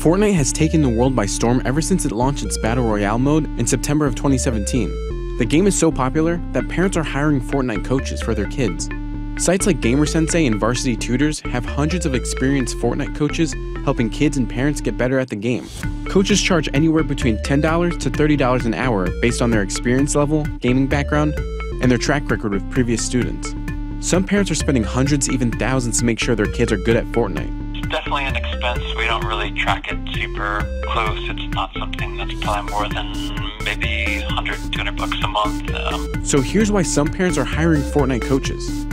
Fortnite has taken the world by storm ever since it launched its Battle Royale mode in September of 2017. The game is so popular that parents are hiring Fortnite coaches for their kids. Sites like GamerSensei and Varsity Tutors have hundreds of experienced Fortnite coaches helping kids and parents get better at the game. Coaches charge anywhere between $10 to $30 an hour based on their experience level, gaming background, and their track record with previous students. Some parents are spending hundreds, even thousands to make sure their kids are good at Fortnite. It's definitely an expense. We don't really track it super close. It's not something that's probably more than maybe 100, 200 bucks a month. Um, So here's why some parents are hiring Fortnite coaches.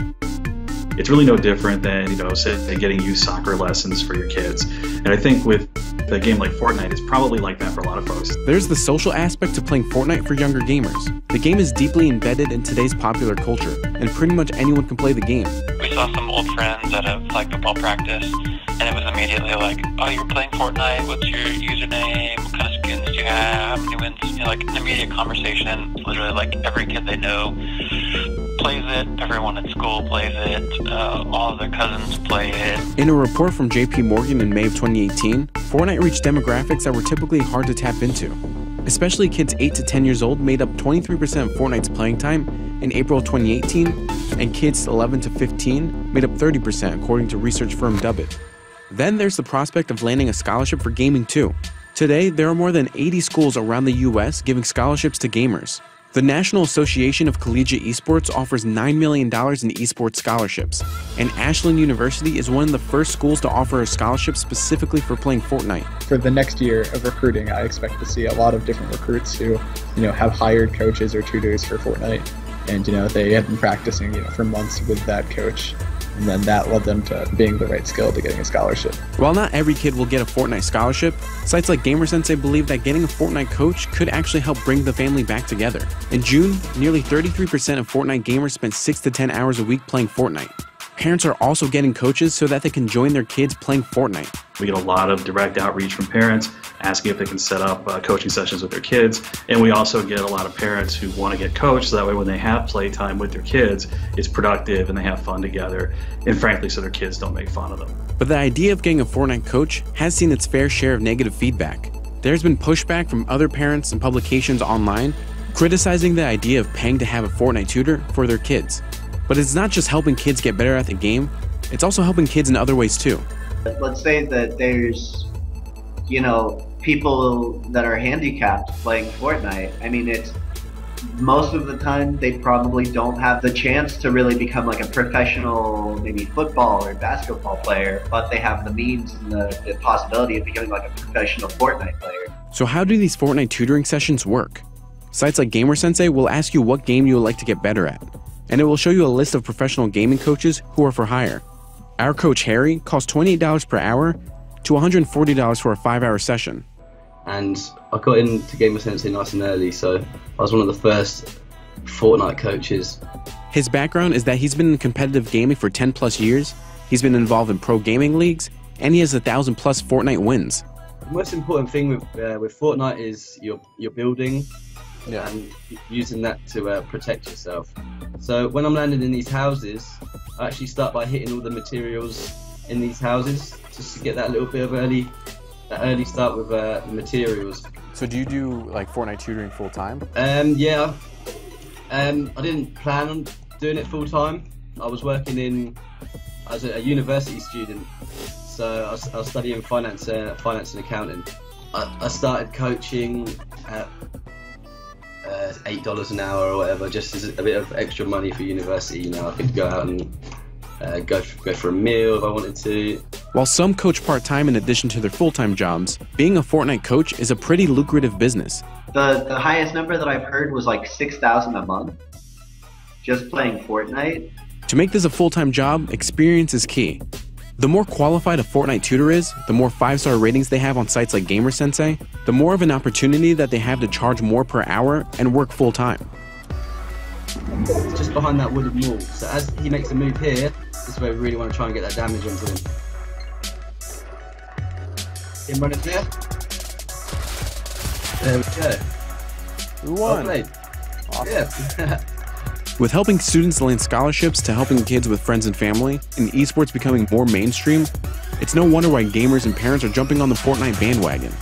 it's really no different than you know say getting youth soccer lessons for your kids and i think with a game like fortnite it's probably like that for a lot of folks There's the social aspect to playing Fortnite for younger gamers. The game is deeply embedded in today's popular culture, and pretty much anyone can play the game. we saw some old friends at a flag football practice, and it was immediately like, "Oh, you're playing Fortnite. What's your username? What kind of skins do you have? How many wins?" You know, like an immediate conversation. Literally, like every kid they know plays it. Everyone at school plays it. Uh, all of their cousins play it. In a report from JP Morgan in May of 2018, Fortnite reached demographics that were typically hard to tap into. Especially kids 8 to 10 years old made up 23% of Fortnite's playing time in April 2018, and kids 11 to 15 made up 30%, according to research firm Dubit. Then there's the prospect of landing a scholarship for gaming too. Today, there are more than 80 schools around the US giving scholarships to gamers. The National Association of Collegiate Esports offers $9 million in esports scholarships, and Ashland University is one of the first schools to offer a scholarship specifically for playing Fortnite. for the next year of recruiting, I expect to see a lot of different recruits who, you know, have hired coaches or tutors for Fortnite, and you know they have been practicing, you know, for months with that coach, and then that led them to being the right skill to getting a scholarship. While not every kid will get a Fortnite scholarship, sites like GamerSensei believe that getting a Fortnite coach could actually help bring the family back together. In June, nearly 33% of Fortnite gamers spent 6 to 10 hours a week playing Fortnite. Parents are also getting coaches so that they can join their kids playing Fortnite. we get a lot of direct outreach from parents asking if they can set up uh, coaching sessions with their kids and we also get a lot of parents who want to get coached so that way when they have playtime with their kids it's productive and they have fun together and frankly so their kids don't make fun of them But the idea of getting a Fortnite coach has seen its fair share of negative feedback. There's been pushback from other parents and publications online criticizing the idea of paying to have a Fortnite tutor for their kids. But it's not just helping kids get better at the game, it's also helping kids in other ways too. let's say that there's you know people that are handicapped playing Fortnite. I mean, it's most of the time they probably don't have the chance to really become like a professional, maybe football or basketball player, but they have the means and the, the possibility of becoming like a professional Fortnite player. So, how do these Fortnite tutoring sessions work? Sites like GamerSensei will ask you what game you would like to get better at, and it will show you a list of professional gaming coaches who are for hire. Our coach Harry costs $28 per hour to $140 for a 5 hour session. and I got into Gamer Sensei nice and early, so I was one of the first Fortnite coaches. His background is that he's been in competitive gaming for 10 plus years, he's been involved in pro gaming leagues, and he has a thousand plus Fortnite wins. The most important thing with uh, with Fortnite is your your building and using that to uh, protect yourself. So when I'm landing in these houses, I actually start by hitting all the materials in these houses just to get that little bit of early that early start with uh, the materials. So do you do like Fortnite tutoring full time? Um, yeah. Um, I didn't plan on doing it full time. I was working in as a, a university student, so I was, I was studying finance, uh, finance and accounting. I, I started coaching at uh, eight dollars an hour or whatever, just as a bit of extra money for university. You know, I could go out and uh, go go for a meal if I wanted to. While some coach part time in addition to their full time jobs, being a Fortnite coach is a pretty lucrative business. The the highest number that I've heard was like six thousand a month, just playing Fortnite. To make this a full time job, experience is key. The more qualified a Fortnite tutor is, the more 5 star ratings they have on sites like GamerSensei, the more of an opportunity that they have to charge more per hour and work full time. Just behind that wooden wall. So as he makes a move here, this is where we really want to try and get that damage onto him. Him running there. There we go. We Well won. played. Yeah. With helping students land scholarships to helping kids with friends and family, and esports becoming more mainstream, It's no wonder why gamers and parents are jumping on the Fortnite bandwagon.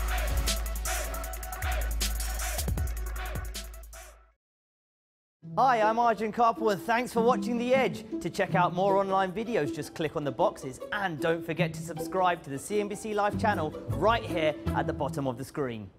Hi, I'm Arjun Carpenter. Thanks for watching The Edge. To check out more online videos, just click on the boxes and don't forget to subscribe to the CNBC Live channel right here at the bottom of the screen.